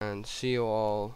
and see you all